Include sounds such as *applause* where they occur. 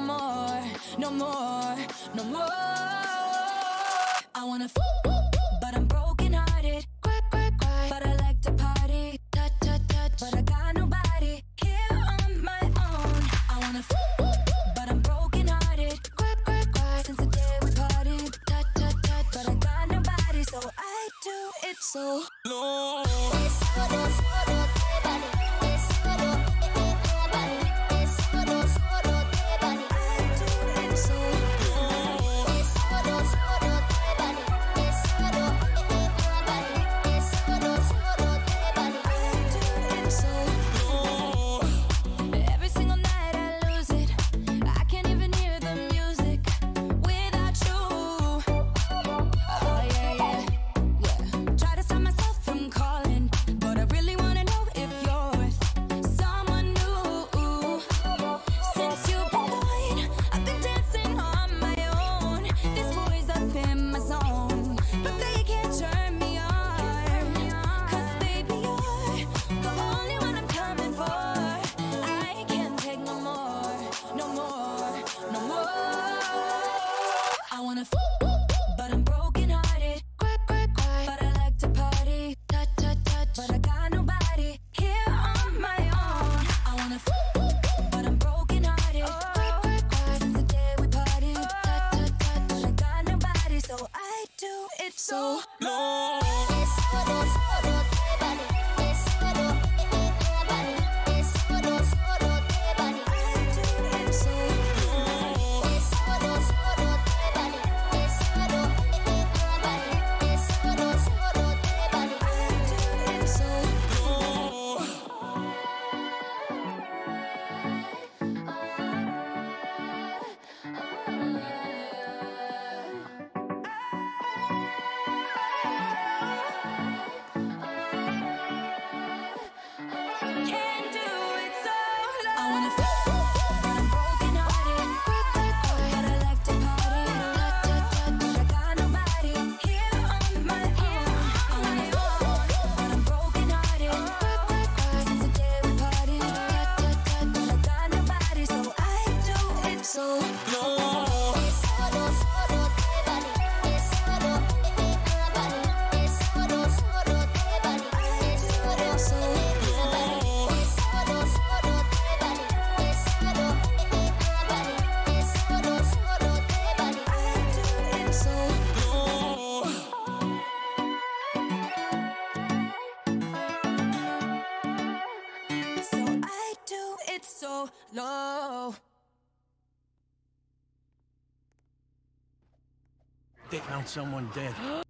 more, no more, no more. I wanna fool, but I'm broken hearted. Quack, quack, quack. But I like to party. Touch, touch, touch. But I got nobody here on my own. I wanna fool, but I'm Since the day we. Touch, touch, touch. But I got nobody, so I do it so. so long. so low. They found someone dead. *gasps*